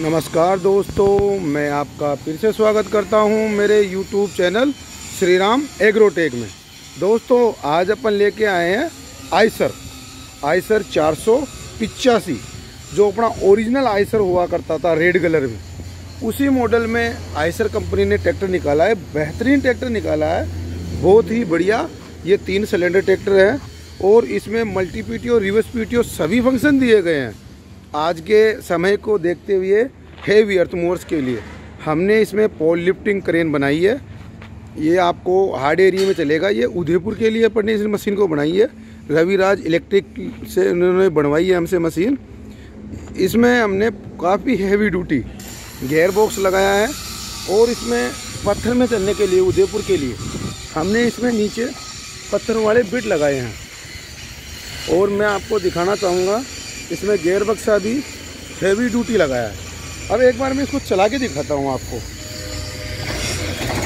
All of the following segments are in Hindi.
नमस्कार दोस्तों, मैं आपका फिर से स्वागत करता हूँ मेरे YouTube channel Shri Ram Agrotech में। दोस्तों, आज अपन लेके आए हैं आइसर आइसर चार जो अपना ओरिजिनल आइसर हुआ करता था रेड कलर में। उसी मॉडल में आइसर कंपनी ने ट्रैक्टर निकाला है, बेहतरीन ट्रैक्टर निकाला है, बहुत ही बढ़िया, ये तीन सिलेंडर ट्रैक्टर है, और इसमें मल्टी पीटीओ रिवर्स पीटीओ सभी फ़ंक्शन दिए गए हैं। आज के समय को देखते हुए हेवी अर्थमोर्स के लिए हमने इसमें पोल लिफ्टिंग क्रेन बनाई है। ये आपको हार्ड एरिया में चलेगा। ये उदयपुर के लिए अपने इस मशीन को बनाई है। रविराज इलेक्ट्रिक से उन्होंने बनवाई है हमसे मशीन इसमें हमने काफ़ी हैवी ड्यूटी गेयर बॉक्स लगाया है और इसमें पत्थर में चलने के लिए उदयपुर के लिए हमने इसमें नीचे पत्थर वाले बिट लगाए हैं। और मैं आपको दिखाना चाहूँगा इसमें गेयर बक्सा भी हैवी ड्यूटी लगाया है। अब एक बार मैं इसको चला के दिखाता हूँ आपको।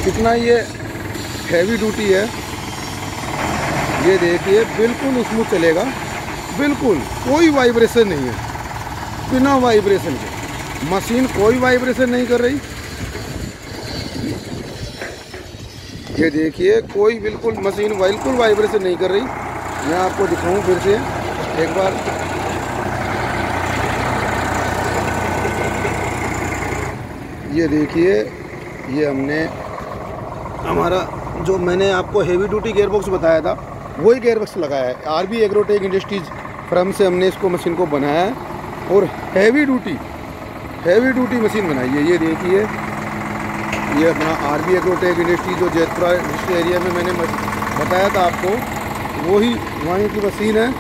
कितना ये हैवी ड्यूटी है। ये देखिए, बिल्कुल स्मूथ चलेगा। बिल्कुल, कोई वाइब्रेशन नहीं है। बिना वाइब्रेशन के। मशीन कोई वाइब्रेशन नहीं कर रही। ये देखिए, कोई बिल्कुल मशीन बिल्कुल वाइब्रेशन नहीं कर रही। मैं आपको दिखाऊँ फिर से। एक बार ये देखिए, ये हमने हमारा जो मैंने आपको हेवी ड्यूटी गेयरबॉक्स बताया था, वही गेयरबॉक्स लगाया है। R B Agrotech industries from से हमने इसको मशीन को बनाया है और heavy duty heavy duty machine बनाई है। ये देखिए, ये अपना आर बी एग्रोटेक इंडस्ट्री जो जयपुरा डिस्ट्रिक्ट एरिया में मैंने बताया था आपको, वही वहीं की मशीन है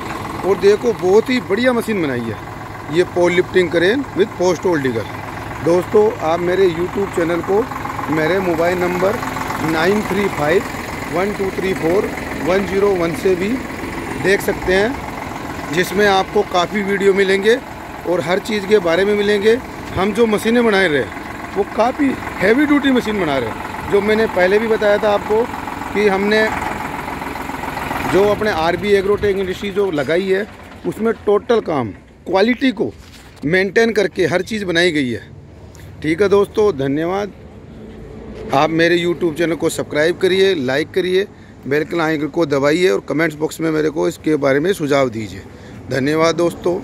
और देखो, बहुत ही बढ़िया मशीन बनाई है। ये पोल लिफ्टिंग करें विथ पोस्ट होल डिगर दोस्तों, आप मेरे YouTube चैनल को मेरे mobile number nine three five one two three four one zero one से भी देख सकते हैं, जिसमें आपको काफ़ी वीडियो मिलेंगे और हर चीज़ के बारे में मिलेंगे। हम जो मशीनें बना रहे, वो काफ़ी हैवी ड्यूटी मशीन बना रहे जो मैंने पहले भी बताया था आपको कि हमने जो अपने आर बी एग्रोटेक इंडस्ट्री जो लगाई है, उसमें टोटल काम क्वालिटी को मेंटेन करके हर चीज़ बनाई गई है। ठीक है दोस्तों, धन्यवाद। आप मेरे YouTube चैनल को सब्सक्राइब करिए लाइक करिए बेल आइकन को दबाइए और कमेंट्स बॉक्स में मेरे को इसके बारे में सुझाव दीजिए। धन्यवाद दोस्तों।